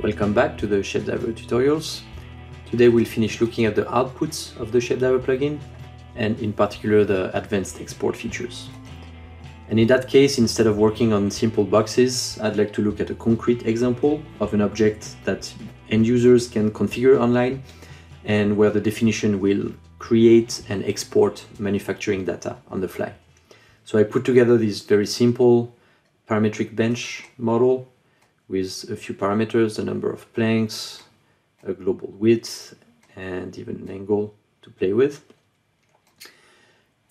Welcome back to the Shapediver tutorials. Today we'll finish looking at the outputs of the Shapediver plugin and in particular the advanced export features. And in that case, instead of working on simple boxes, I'd like to look at a concrete example of an object that end users can configure online and where the definition will create and export manufacturing data on the fly. So I put together this very simple parametric bench model with a few parameters, the number of planks, a global width, and even an angle to play with.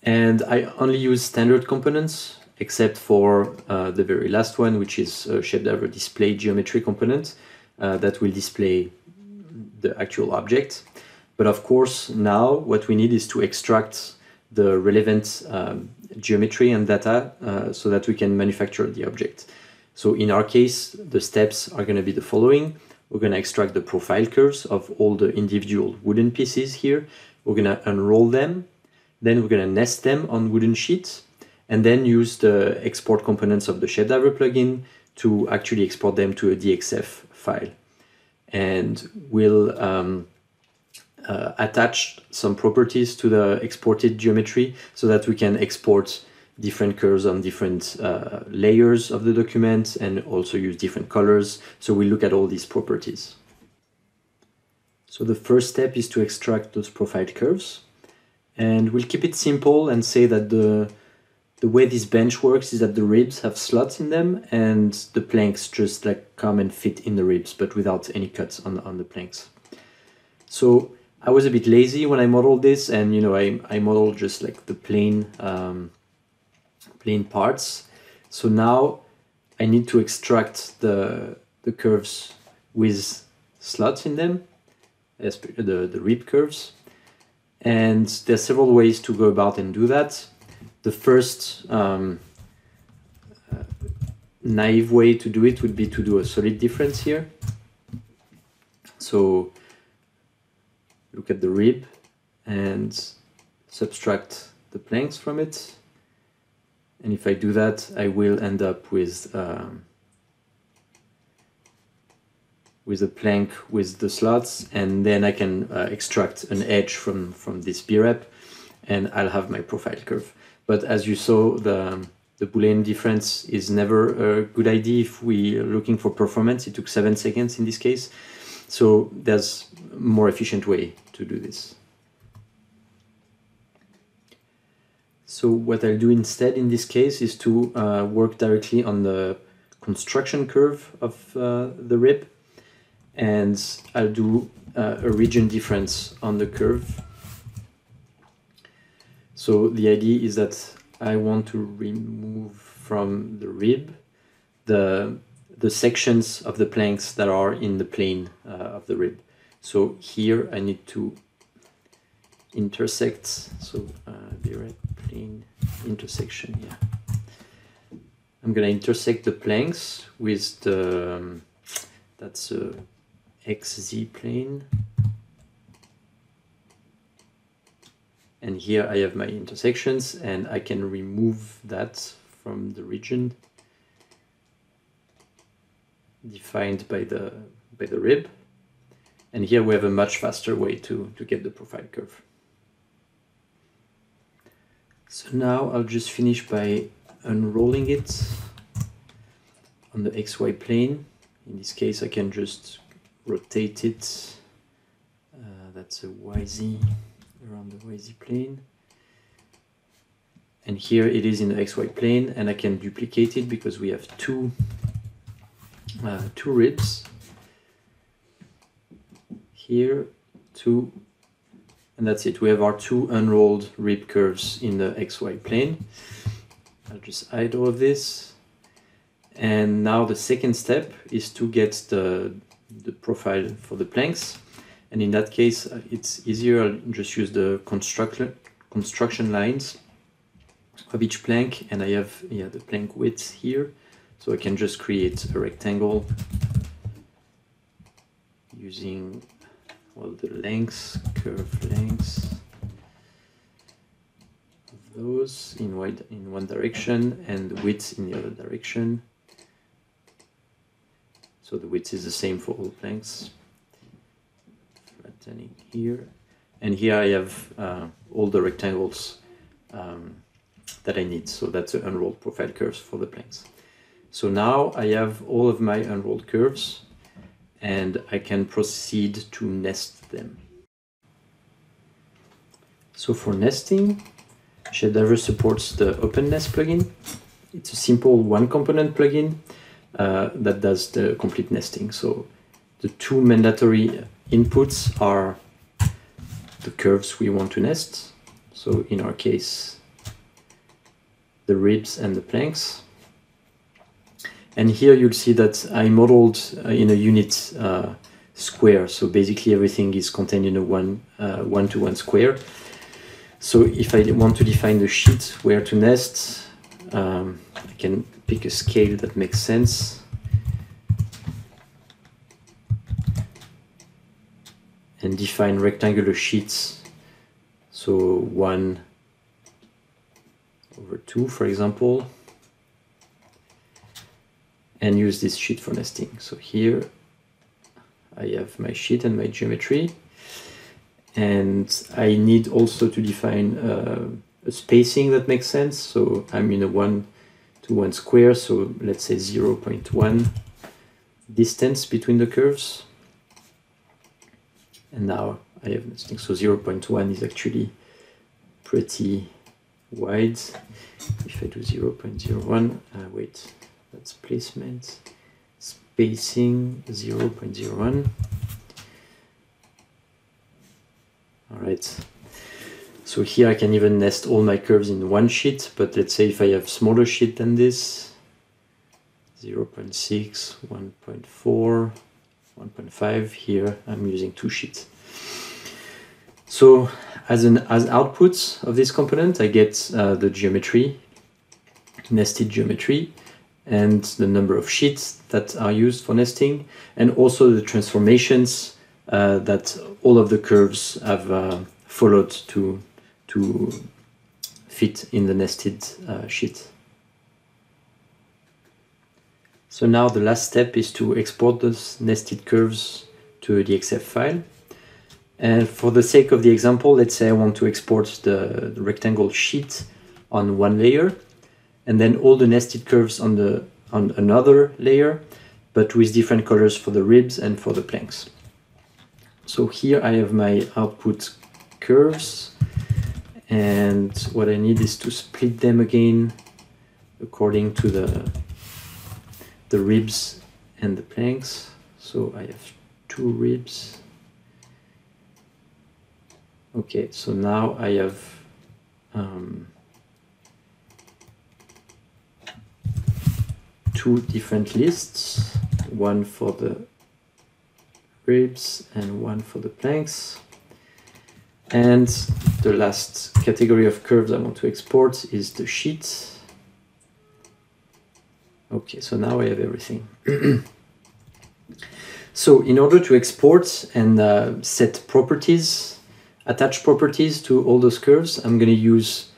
And I only use standard components, except for uh, the very last one, which is a Shapediver display geometry component uh, that will display the actual object. But of course, now what we need is to extract the relevant um, geometry and data uh, so that we can manufacture the object. So in our case, the steps are going to be the following. We're going to extract the profile curves of all the individual wooden pieces here. We're going to unroll them. Then we're going to nest them on wooden sheets and then use the export components of the Shapediver plugin to actually export them to a DXF file. And we'll um, uh, attach some properties to the exported geometry so that we can export different curves on different uh, layers of the document and also use different colors. So we look at all these properties. So the first step is to extract those profiled curves. And we'll keep it simple and say that the, the way this bench works is that the ribs have slots in them and the planks just like come and fit in the ribs, but without any cuts on, on the planks. So I was a bit lazy when I modeled this and you know I, I modeled just like the plain um, plain parts. So now I need to extract the, the curves with slots in them, the, the rib curves. And there are several ways to go about and do that. The first um, uh, naive way to do it would be to do a solid difference here. So look at the rib and subtract the planks from it and if I do that, I will end up with um, with a plank with the slots, and then I can uh, extract an edge from from this BREP, and I'll have my profile curve. But as you saw, the the Boolean difference is never a good idea if we are looking for performance. It took seven seconds in this case, so there's more efficient way to do this. So what I'll do instead in this case is to uh, work directly on the construction curve of uh, the rib and I'll do uh, a region difference on the curve. So the idea is that I want to remove from the rib the, the sections of the planks that are in the plane uh, of the rib. So here I need to intersect, so uh, right plane intersection here. I'm gonna intersect the planks with the, um, that's a XZ plane. And here I have my intersections and I can remove that from the region defined by the by the rib. And here we have a much faster way to, to get the profile curve. So now I'll just finish by unrolling it on the XY plane. In this case, I can just rotate it. Uh, that's a YZ around the YZ plane. And here it is in the XY plane and I can duplicate it because we have two, uh, two ribs. Here, two and that's it. We have our two unrolled rib curves in the XY plane. I'll just hide all of this. And now the second step is to get the, the profile for the planks. And in that case, uh, it's easier. I'll just use the construction, construction lines of each plank. And I have yeah, the plank width here. So I can just create a rectangle using well the lengths curve lengths of those in wide in one direction and width in the other direction So the width is the same for all planks. Flattening here. And here I have uh, all the rectangles um, that I need. So that's the unrolled profile curves for the planks. So now I have all of my unrolled curves and I can proceed to nest them. So for nesting, Shapediver supports the OpenNest plugin. It's a simple one component plugin uh, that does the complete nesting. So the two mandatory inputs are the curves we want to nest. So in our case, the ribs and the planks. And here you'll see that I modeled uh, in a unit uh, square. So basically everything is contained in a one, uh, one to one square. So if I want to define the sheet where to nest, um, I can pick a scale that makes sense. And define rectangular sheets. So one over two, for example and use this sheet for nesting. So here I have my sheet and my geometry and I need also to define uh, a spacing that makes sense. So I'm in a one to one square, so let's say 0 0.1 distance between the curves. And now I have nesting. So 0 0.1 is actually pretty wide. If I do 0 0.01, uh, wait, that's placement spacing 0 0.01 all right. So here I can even nest all my curves in one sheet but let's say if I have smaller sheet than this 0 0.6 1.4 1.5 here I'm using two sheets. So as an as outputs of this component I get uh, the geometry nested geometry and the number of sheets that are used for nesting, and also the transformations uh, that all of the curves have uh, followed to, to fit in the nested uh, sheet. So now the last step is to export those nested curves to a DXF file. And for the sake of the example, let's say I want to export the, the rectangle sheet on one layer and then all the nested curves on the on another layer, but with different colors for the ribs and for the planks. So here I have my output curves and what I need is to split them again according to the the ribs and the planks. So I have two ribs. Okay, so now I have um, two different lists, one for the ribs and one for the planks. And the last category of curves I want to export is the sheet. Okay, so now I have everything. so in order to export and uh, set properties, attach properties to all those curves, I'm going to use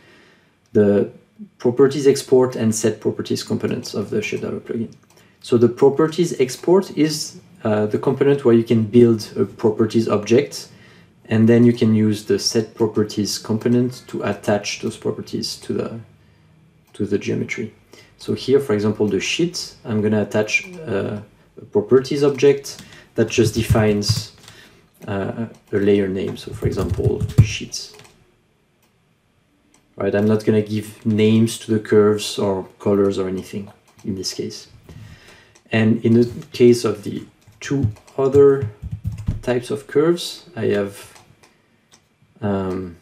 the properties export and set properties components of the Shapediver plugin. So the properties export is uh, the component where you can build a properties object and then you can use the set properties component to attach those properties to the to the geometry. So here, for example, the sheet, I'm going to attach uh, a properties object that just defines uh, a layer name. So for example, sheets right? I'm not going to give names to the curves or colors or anything in this case. And in the case of the two other types of curves, I have um,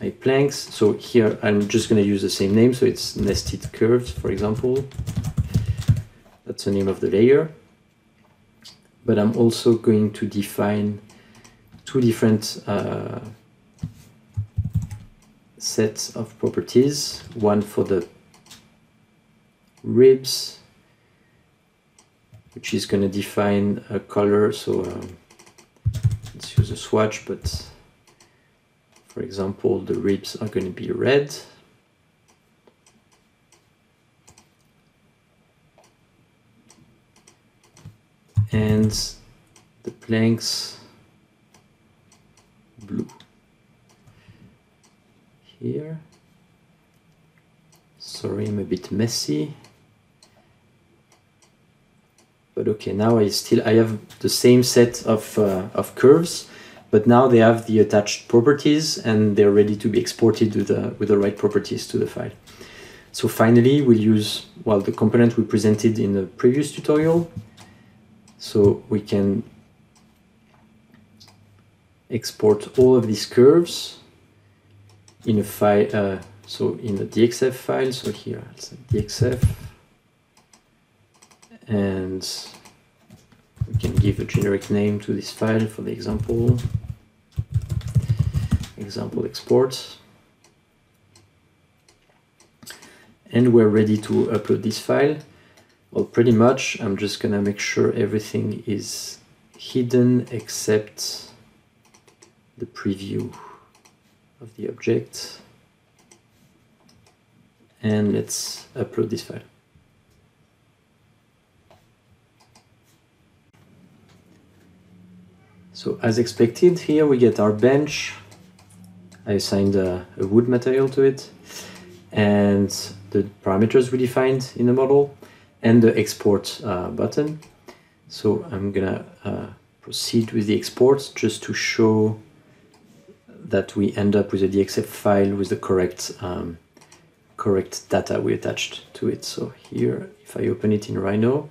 my planks. So here I'm just going to use the same name. So it's nested curves, for example. That's the name of the layer. But I'm also going to define two different uh, set of properties, one for the ribs, which is going to define a color. So um, let's use a swatch, but for example, the ribs are going to be red. and the planks blue here sorry I'm a bit messy but okay now I still I have the same set of, uh, of curves but now they have the attached properties and they're ready to be exported with the, with the right properties to the file. So finally we'll use well the component we presented in the previous tutorial so we can export all of these curves in a file uh, so in the DXF file so here it's DXF and we can give a generic name to this file for the example. Example export and we're ready to upload this file. Well pretty much I'm just gonna make sure everything is hidden except the preview of the object and let's upload this file So as expected, here we get our bench. I assigned a, a, wood material to it and the parameters we defined in the model and the export uh, button. So I'm gonna uh, proceed with the export just to show that we end up with a DXF file with the correct um, correct data we attached to it. So here, if I open it in Rhino,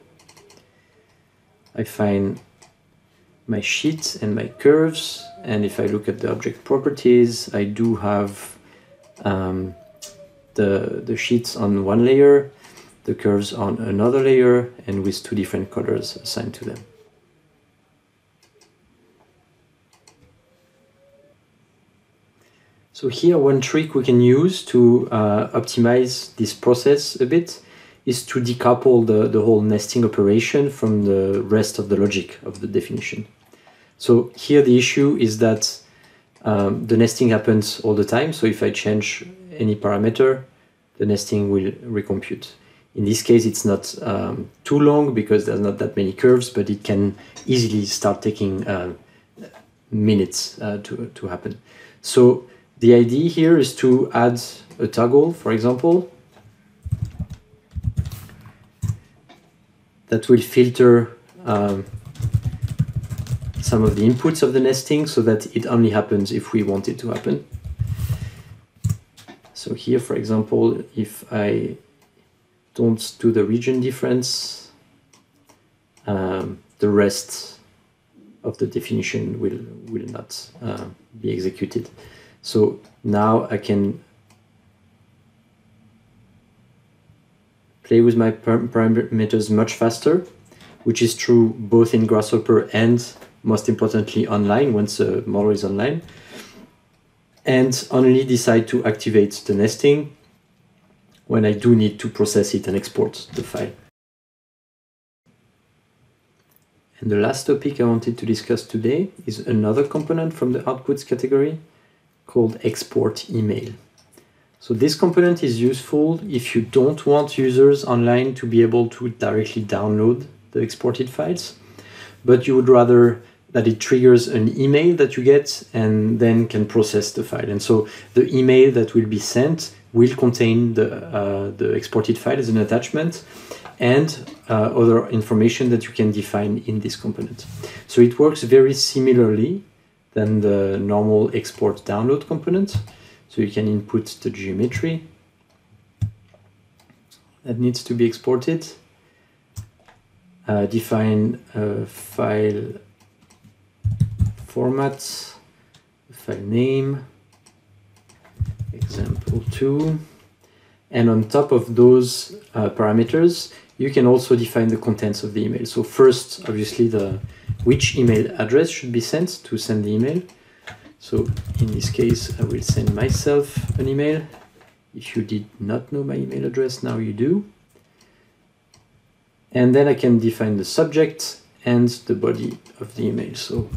I find my sheets and my curves. And if I look at the object properties, I do have um, the, the sheets on one layer, the curves on another layer, and with two different colors assigned to them. So here one trick we can use to uh, optimize this process a bit is to decouple the, the whole nesting operation from the rest of the logic of the definition. So here the issue is that um, the nesting happens all the time. So if I change any parameter, the nesting will recompute. In this case, it's not um, too long because there's not that many curves, but it can easily start taking uh, minutes uh, to, to happen. So the idea here is to add a toggle, for example, that will filter um, some of the inputs of the nesting so that it only happens if we want it to happen. So here, for example, if I don't do the region difference, um, the rest of the definition will, will not uh, be executed. So now I can play with my parameters much faster, which is true both in Grasshopper and most importantly online once the model is online, and only decide to activate the nesting when I do need to process it and export the file. And the last topic I wanted to discuss today is another component from the outputs category called export email. So this component is useful if you don't want users online to be able to directly download the exported files, but you would rather that it triggers an email that you get and then can process the file. And so the email that will be sent will contain the, uh, the exported file as an attachment and uh, other information that you can define in this component. So it works very similarly than the normal export download component. So you can input the geometry that needs to be exported, uh, define a file format, file name, example 2. And on top of those uh, parameters, you can also define the contents of the email. So first, obviously, the which email address should be sent to send the email. So in this case, I will send myself an email. If you did not know my email address, now you do. And then I can define the subject and the body of the email. So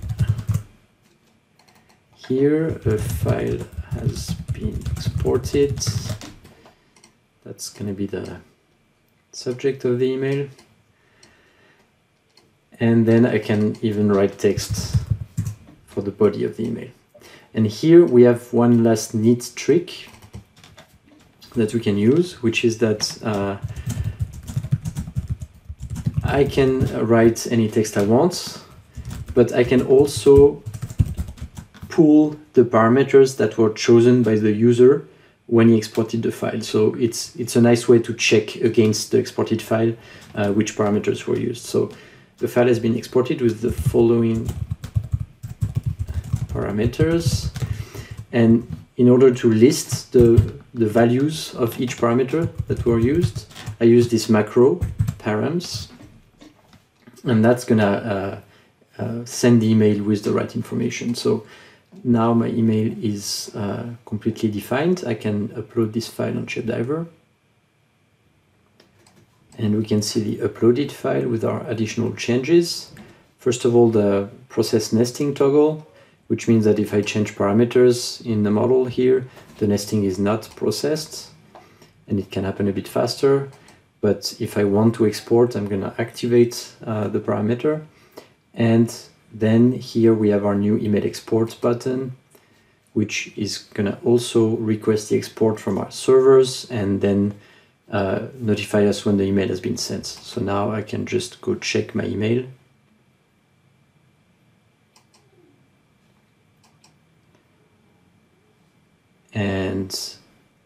here a file has been exported. That's going to be the subject of the email. And then I can even write text for the body of the email. And here we have one last neat trick that we can use, which is that uh, I can write any text I want, but I can also pull the parameters that were chosen by the user when he exported the file. So it's it's a nice way to check against the exported file uh, which parameters were used. So the file has been exported with the following parameters. And in order to list the, the values of each parameter that were used, I use this macro params. And that's gonna uh, uh, send the email with the right information. So now my email is uh, completely defined. I can upload this file on Shapediver. And we can see the uploaded file with our additional changes. First of all, the process nesting toggle, which means that if I change parameters in the model here, the nesting is not processed and it can happen a bit faster. But if I want to export, I'm going to activate uh, the parameter. And then here we have our new email export button, which is going to also request the export from our servers and then uh, notify us when the email has been sent. So now I can just go check my email. And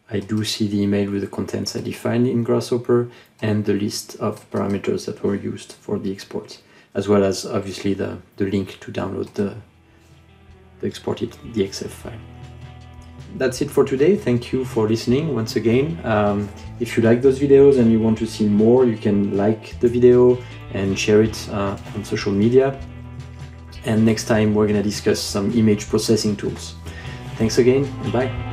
I do see the email with the contents I defined in Grasshopper and the list of parameters that were used for the export, as well as obviously the, the link to download the, the exported DXF file that's it for today. Thank you for listening once again. Um, if you like those videos and you want to see more, you can like the video and share it uh, on social media. And next time we're going to discuss some image processing tools. Thanks again and bye.